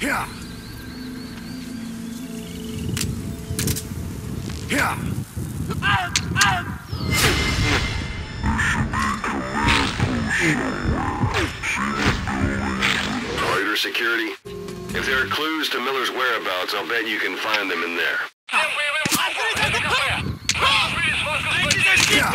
Yeah. Yeah. Raider security? If there are clues to Miller's whereabouts, I'll bet you can find them in there. Yeah.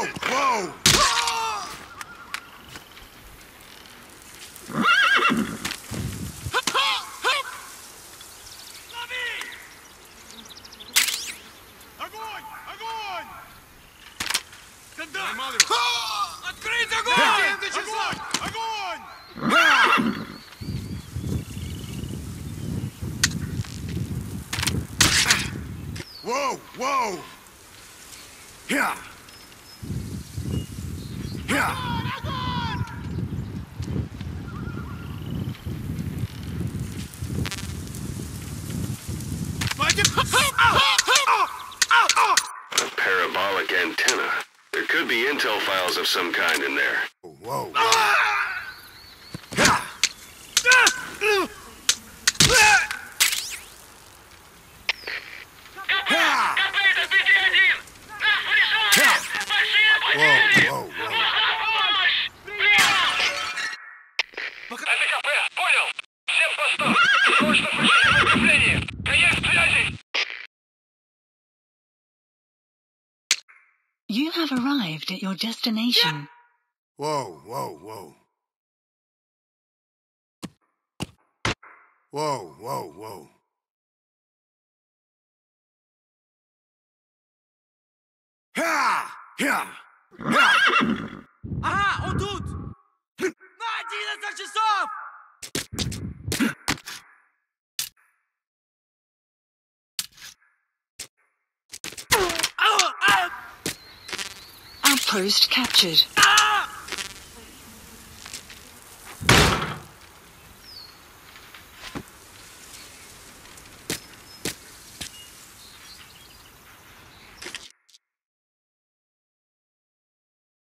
Whoa, whoa. Огонь! Огонь! Когда? Открыть огонь! Огонь! Огонь! Whoa, whoa. Yeah. Yeah. A parabolic antenna. There could be intel files of some kind in there. Whoa. Yeah. Yeah. Whoa, whoa, Срочно включите вычисление! Конец связи! You have arrived at your destination. Whoa, whoa, whoa. Whoa, whoa, whoa. Ha! Yeah! Yeah! Ага, он тут! На 11 часов! Outpost captured.